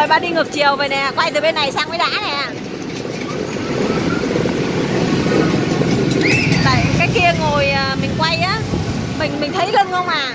rồi, ba đi ngược chiều về nè. Quay từ bên này sang mới đã nè. Tại cái kia ngồi à, mình quay á, mình mình thấy lưng không à?